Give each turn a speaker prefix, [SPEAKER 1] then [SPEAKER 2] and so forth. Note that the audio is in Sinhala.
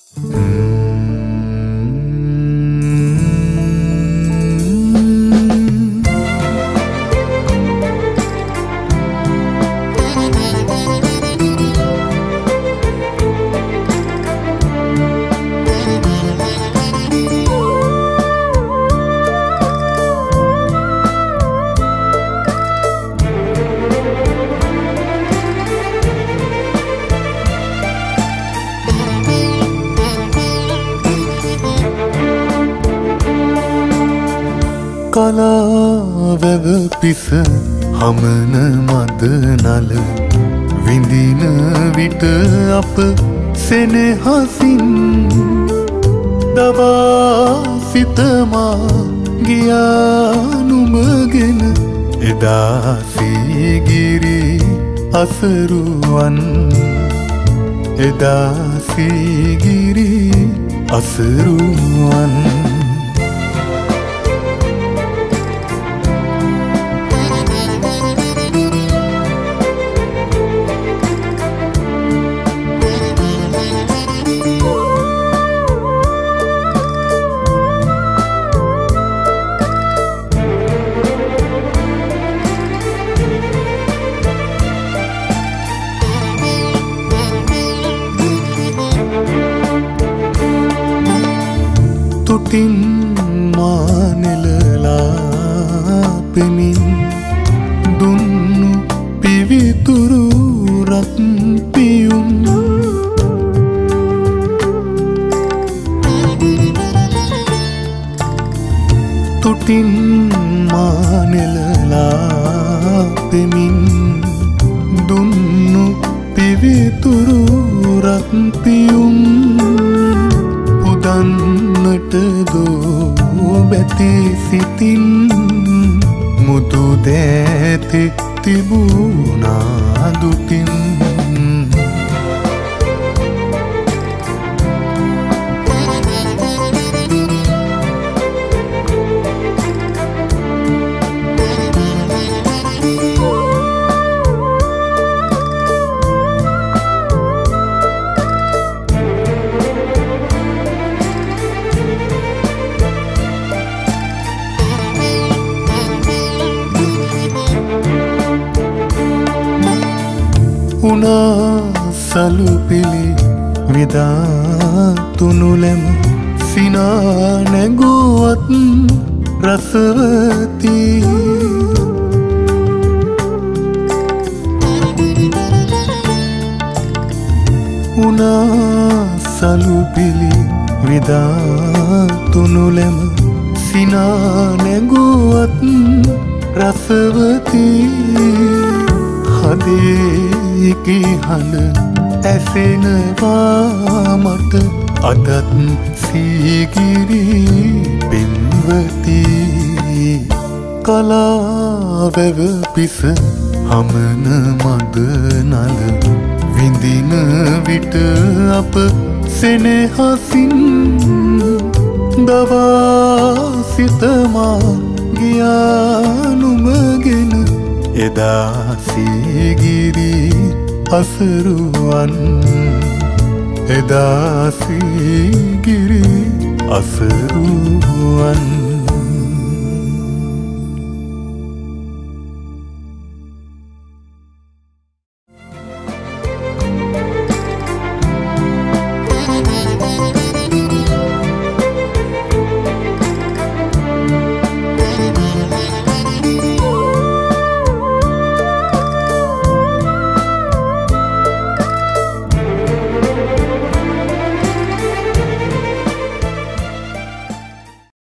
[SPEAKER 1] Mm. කලාවැව පිස හමන මද නල විඳින විට අප සෙනෙහසින් දවා සිතමා ගියානුමගෙන එදාසීගිරි අසරුවන්. එදාසීගිරි අසරුවන්. තුටින් මානෙලලා පෙමින් දුන්නු පිවිතුරු රත් පියුම්. තුටින් මානෙලලා පෙමින් දුන්නු පිවිතුරු දෝ බැති සිතින් මුදු දෑති තිබුණා දුකින් උනා සලුපිලි විදාතුනුලෙම සිනා නැගුවත් රසවති. උනා සලුපිලි විදාතුනුලෙම සිනා නැගුවත් රසවතිී. හදේකි හඬ ඇසෙනවා මට අදත් සීගිරි පෙන්වති කලාවැව පිස හමන මද නල විඳින විට අප සෙනෙහසින් දවා සිතමා ගියානුමගෙන එදාසීගිරි අසරුවන්. එදාසීගිරි අසරුවන්.